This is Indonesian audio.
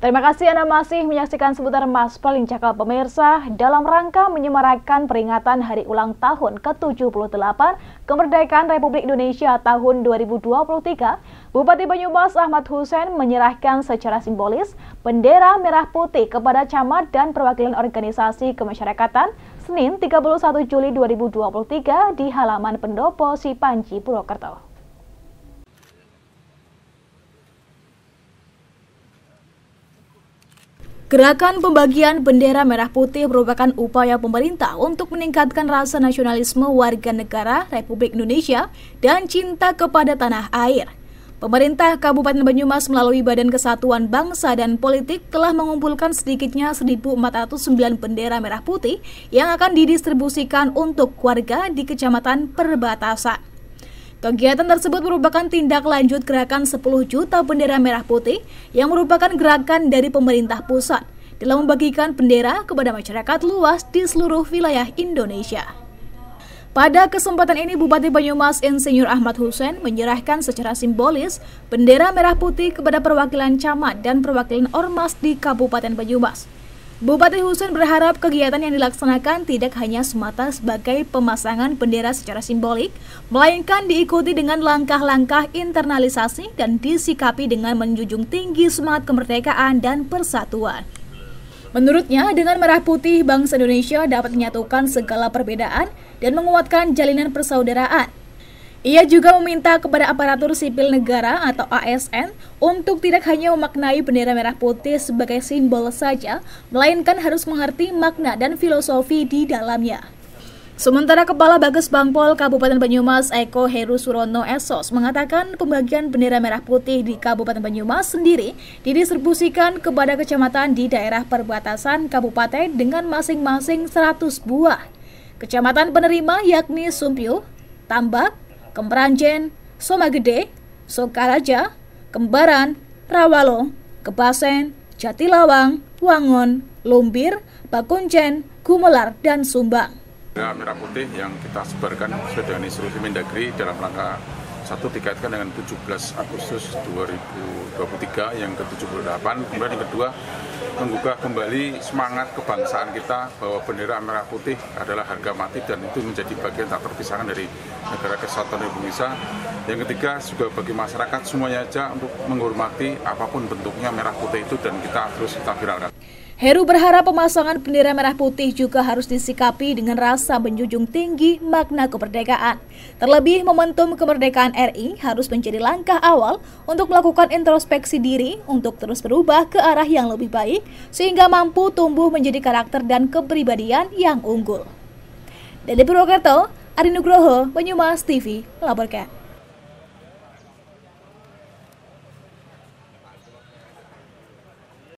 Terima kasih Anda masih menyaksikan seputar Mas Paling Cakap Pemirsa dalam rangka menyemarakan peringatan Hari Ulang Tahun ke-78 Kemerdekaan Republik Indonesia tahun 2023, Bupati Banyumas Ahmad Hussein menyerahkan secara simbolis bendera merah putih kepada camat dan perwakilan organisasi kemasyarakatan Senin 31 Juli 2023 di halaman Pendopo Sipanci Purwokerto. Gerakan pembagian bendera merah putih merupakan upaya pemerintah untuk meningkatkan rasa nasionalisme warga negara Republik Indonesia dan cinta kepada tanah air. Pemerintah Kabupaten Banyumas melalui Badan Kesatuan Bangsa dan Politik telah mengumpulkan sedikitnya 1.409 bendera merah putih yang akan didistribusikan untuk warga di kecamatan perbatasan. Kegiatan tersebut merupakan tindak lanjut gerakan 10 juta bendera merah putih yang merupakan gerakan dari pemerintah pusat dalam membagikan bendera kepada masyarakat luas di seluruh wilayah Indonesia. Pada kesempatan ini Bupati Banyumas Insinyur Ahmad Hussein menyerahkan secara simbolis bendera merah putih kepada perwakilan camat dan perwakilan ormas di Kabupaten Banyumas. Bupati Husen berharap kegiatan yang dilaksanakan tidak hanya semata sebagai pemasangan bendera secara simbolik, melainkan diikuti dengan langkah-langkah internalisasi dan disikapi dengan menjunjung tinggi semangat kemerdekaan dan persatuan. Menurutnya, dengan merah putih, bangsa Indonesia dapat menyatukan segala perbedaan dan menguatkan jalinan persaudaraan. Ia juga meminta kepada aparatur sipil negara atau ASN untuk tidak hanya memaknai bendera merah putih sebagai simbol saja, melainkan harus mengerti makna dan filosofi di dalamnya. Sementara Kepala Bagus Bangpol Kabupaten Banyumas Eko Heru Surono Esos mengatakan pembagian bendera merah putih di Kabupaten Banyumas sendiri didistribusikan kepada kecamatan di daerah perbatasan kabupaten dengan masing-masing 100 buah. Kecamatan penerima yakni Sumpyu, Tambak, Kemperanjen, Somagede, Sokaraja, Kembaran, Rawalo, Kebasen, Jatilawang, Wangon, Lumbir, Bakuncen, Gumelar, dan Sumbang. Merah putih yang kita sebarkan sesuai dengan instruksi Mendagri dalam rangka satu dikaitkan dengan 17 Agustus 2023 yang ke-78 kemudian yang kedua menggugah kembali semangat kebangsaan kita bahwa bendera merah putih adalah harga mati dan itu menjadi bagian tak terpisahkan dari negara kesatuan Republik Indonesia. Yang ketiga juga bagi masyarakat semuanya aja untuk menghormati apa pun bentuknya merah putih itu dan kita terus kita viralkan Heru berharap pemasangan bendera merah putih juga harus disikapi dengan rasa menjunjung tinggi makna kemerdekaan. Terlebih, momentum kemerdekaan RI harus menjadi langkah awal untuk melakukan introspeksi diri untuk terus berubah ke arah yang lebih baik sehingga mampu tumbuh menjadi karakter dan kepribadian yang unggul. Dari Purwokerto, Ari Nugroho, Banyumas TV, melaporkan.